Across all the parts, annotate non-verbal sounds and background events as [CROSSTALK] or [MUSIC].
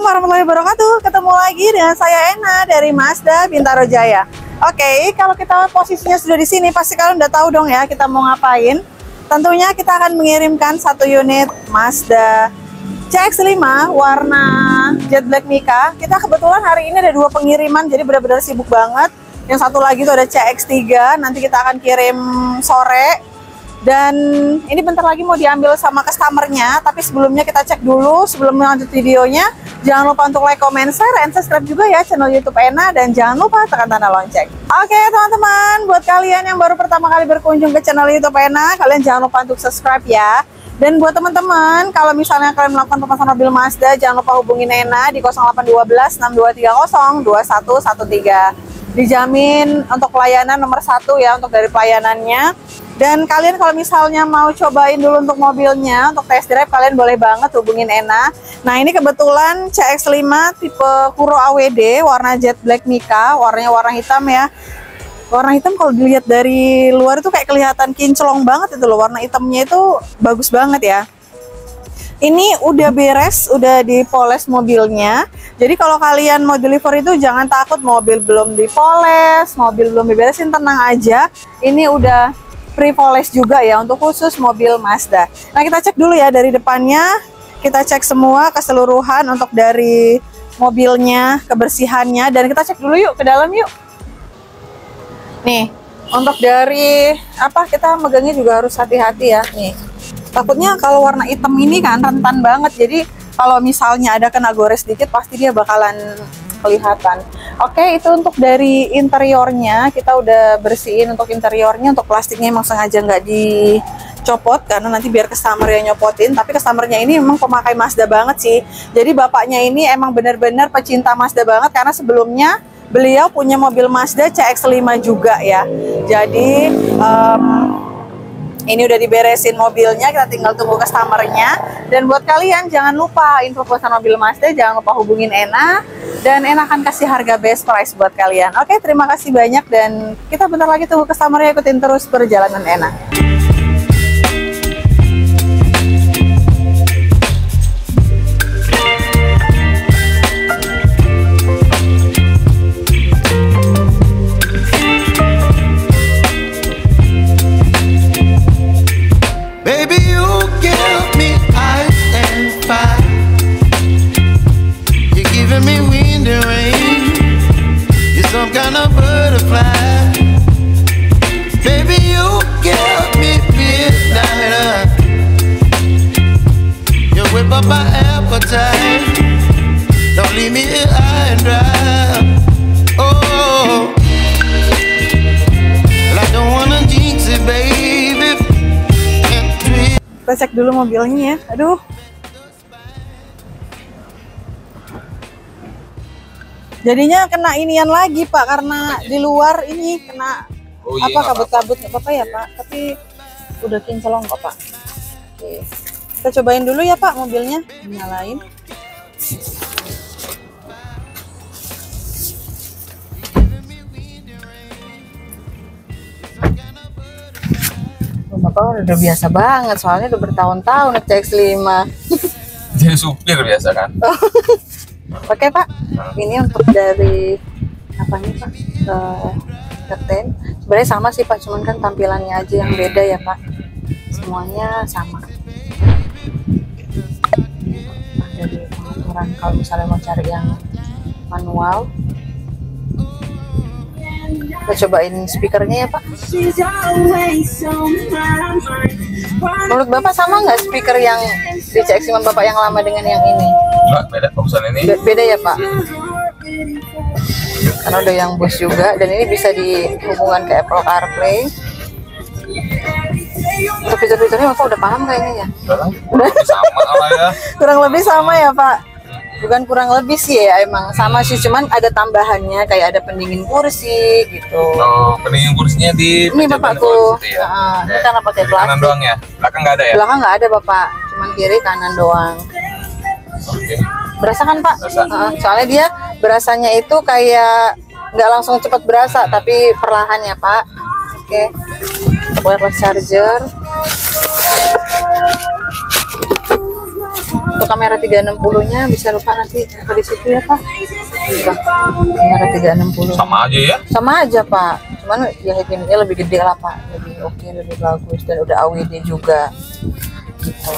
warahmatullahi wabarakatuh. Ketemu lagi dengan saya Ena dari Mazda Bintaro Jaya. Oke, kalau kita posisinya sudah di sini, pasti kalian udah tahu dong ya kita mau ngapain. Tentunya kita akan mengirimkan satu unit Mazda CX-5 warna Jet Black Mika. Kita kebetulan hari ini ada dua pengiriman, jadi benar-benar sibuk banget. Yang satu lagi itu ada CX-3, nanti kita akan kirim sore dan ini bentar lagi mau diambil sama customernya tapi sebelumnya kita cek dulu sebelum lanjut videonya jangan lupa untuk like, comment, share, and subscribe juga ya channel youtube Ena dan jangan lupa tekan tanda lonceng. Oke teman-teman buat kalian yang baru pertama kali berkunjung ke channel youtube Ena kalian jangan lupa untuk subscribe ya. Dan buat teman-teman kalau misalnya kalian melakukan pemesanan mobil Mazda jangan lupa hubungi Ena di 0812 6230 2113 dijamin untuk pelayanan nomor satu ya untuk dari pelayanannya dan kalian kalau misalnya mau cobain dulu untuk mobilnya, untuk test drive kalian boleh banget hubungin Ena. Nah ini kebetulan CX-5 tipe Kuro AWD warna jet black Mika, warnanya warna hitam ya. Warna hitam kalau dilihat dari luar itu kayak kelihatan kinclong banget itu loh, warna hitamnya itu bagus banget ya. Ini udah beres, udah dipoles mobilnya. Jadi kalau kalian mau deliver itu jangan takut mobil belum dipoles, mobil belum diberesin, tenang aja. Ini udah free juga ya untuk khusus mobil Mazda. Nah kita cek dulu ya dari depannya, kita cek semua keseluruhan untuk dari mobilnya, kebersihannya, dan kita cek dulu yuk ke dalam yuk. Nih, untuk dari apa kita megangnya juga harus hati-hati ya. Nih, takutnya kalau warna hitam ini kan rentan banget, jadi kalau misalnya ada kena gores sedikit pasti dia bakalan kelihatan. Oke, itu untuk dari interiornya kita udah bersihin untuk interiornya, untuk plastiknya emang sengaja nggak dicopot karena nanti biar customer yang nyopotin. Tapi customernya ini memang pemakai Mazda banget sih. Jadi bapaknya ini emang bener-bener pecinta Mazda banget karena sebelumnya beliau punya mobil Mazda CX-5 juga ya. Jadi um, ini udah diberesin mobilnya, kita tinggal tunggu customernya. Dan buat kalian jangan lupa info pesan mobil Mazda, jangan lupa hubungin Ena. Dan Ena akan kasih harga best price buat kalian. Oke, terima kasih banyak dan kita bentar lagi tunggu customernya ikutin terus perjalanan Ena. Kita cek dulu mobilnya ya. Aduh. Jadinya kena inian lagi pak karena di luar ini kena oh, iya, apa kabut-kabut nggak apa-apa ya pak? Tapi udah kinclong kok pak. Oke. Kita cobain dulu ya pak mobilnya. Nyalain Bapak udah biasa banget, soalnya udah bertahun-tahun naik CX-5. [LAUGHS] Jadi supir biasa kan? Oke Pak, ini untuk dari apa nih Pak? Uh, curtain. Sebenarnya sama sih Pak, cuman kan tampilannya aja yang beda ya Pak. Semuanya sama. Dari pengaturan kalau misalnya mau cari yang manual, kita cobain speakernya ya Pak. Menurut Bapak sama nggak speaker yang di CX-5 Bapak yang lama dengan yang ini? Enggak, beda bagusan ini. Be beda ya Pak? Karena udah yang bus juga dan ini bisa dihubungkan ke Apple CarPlay. Untuk fitur-fiturnya Bapak udah paham kayaknya ya? Udah, sama lah ya. [LAUGHS] Kurang lebih sama ya Pak? Bukan kurang lebih sih ya emang sama sih. Cuman ada tambahannya kayak ada pendingin kursi gitu. Oh pendingin kursinya di ini bapakku gitu ya? ini karena pakai plastik kanan doang ya? Belakang nggak ada ya? Belakang nggak ada bapak. Cuman kiri kanan doang. Oke. Okay. berasa kan pak? Berasa. Uh, soalnya dia berasanya itu kayak nggak langsung cepat berasa tapi perlahan ya pak. Oke. Okay. wireless charger untuk kamera 360-nya bisa lupa nanti apa di situ ya, Pak. Buka. Kamera 360. Sama aja ya. Sama aja, Pak. Cuman ya ini lebih gede lah, Pak. Lebih oke, lebih bagus dan udah AWD juga. Gitu.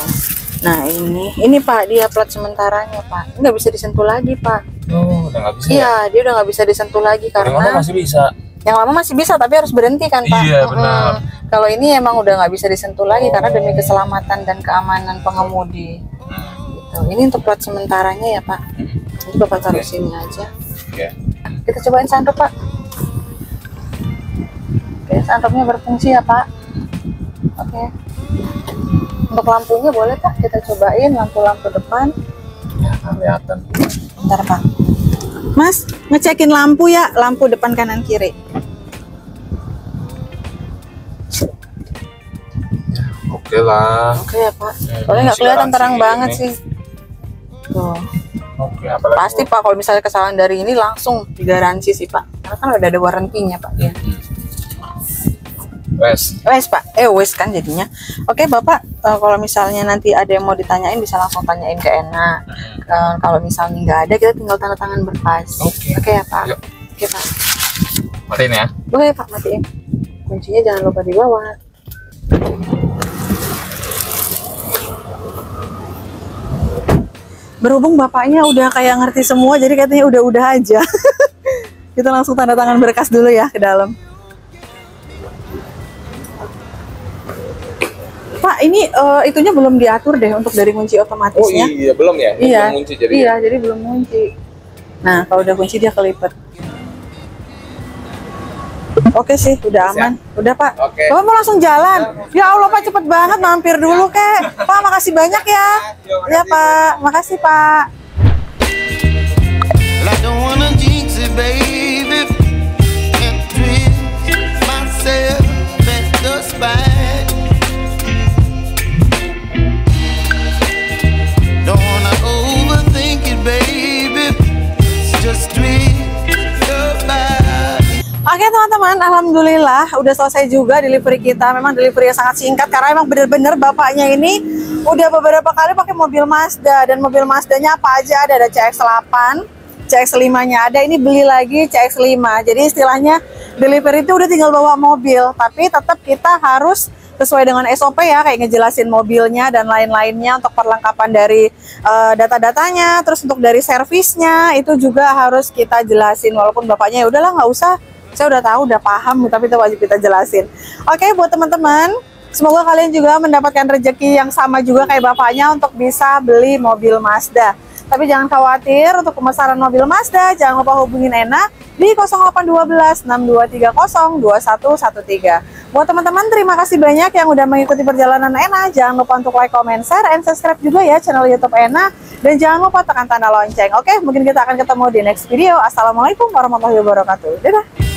Nah, ini ini Pak, dia plat sementaranya, Pak. Nggak bisa disentuh lagi, Pak. Oh, udah nggak bisa. ya? Iya, dia udah nggak bisa disentuh lagi Yang lama karena masih bisa. yang lama masih bisa tapi harus berhenti kan Pak. Iya, benar. Kalau ini emang udah nggak bisa disentuh lagi karena demi keselamatan dan keamanan pengemudi. Hmm. Gitu. Ini untuk plat sementaranya ya Pak. Ini Bapak taruh Oke. sini aja. Oke. Kita cobain sunroof Pak. Oke, sunroofnya berfungsi ya Pak. Oke. Untuk lampunya boleh Pak kita cobain lampu-lampu depan. Ya, kelihatan. Bentar Pak. Mas, ngecekin lampu ya, lampu depan kanan kiri. Oke lah. Oke ya Pak. Hmm, Soalnya nggak kelihatan terang ini. banget sih. Apalagi Pasti Pak kalau misalnya kesalahan dari ini langsung digaransi sih Pak. Karena kan udah ada warranty-nya Pak ya. Wes. Wes Pak, eh wes kan jadinya. Oke Bapak, eh, kalau misalnya nanti ada yang mau ditanyain bisa langsung tanyain ke Ena. Eh, kalau misalnya nggak ada kita tinggal tanda tangan berkas. Oke. Oke ya Pak. Yuk. Oke Pak. Matiin ya. Boleh Pak matiin. Kuncinya jangan lupa dibawa. Berhubung bapaknya udah kayak ngerti semua, jadi katanya udah-udah aja. [LAUGHS] Kita langsung tanda tangan berkas dulu ya ke dalam. Pak, ini eh, itunya belum diatur deh untuk dari kunci otomatisnya. iya, belum ya? Iya, belum kunci jadi. iya, jadi belum kunci. Nah, kalau udah kunci dia kelipet. Oke sih, udah aman. Udah Pak. Oke. Bapak mau langsung jalan. Ya Allah Pak, cepet banget mampir dulu kek. Pak, makasih banyak ya. Ya Pak, makasih Pak. Well, I don't wanna jinx it, baby, and twist myself at the spine. Don't wanna overthink it, baby. It's just body. Oke teman-teman, alhamdulillah udah selesai juga delivery kita. Memang delivery sangat singkat karena emang bener-bener bapaknya ini udah beberapa kali pakai mobil Mazda dan mobil Mazdanya apa aja ada ada CX-8, CX-5-nya ada. Ini beli lagi CX-5. Jadi istilahnya delivery itu udah tinggal bawa mobil, tapi tetap kita harus sesuai dengan SOP ya kayak ngejelasin mobilnya dan lain-lainnya untuk perlengkapan dari eh, data-datanya terus untuk dari servisnya itu juga harus kita jelasin walaupun bapaknya ya udahlah nggak usah saya udah tahu udah paham tapi itu wajib kita jelasin. Oke buat teman-teman semoga kalian juga mendapatkan rezeki yang sama juga kayak bapaknya untuk bisa beli mobil Mazda. Tapi jangan khawatir untuk pemesanan mobil Mazda jangan lupa hubungin Ena di 0812 6230 2113 buat teman-teman terima kasih banyak yang udah mengikuti perjalanan Ena. Jangan lupa untuk like, comment, share, and subscribe juga ya channel YouTube Ena. Dan jangan lupa tekan tanda lonceng oke? Mungkin kita akan ketemu di next video. Assalamualaikum warahmatullahi wabarakatuh. Dadah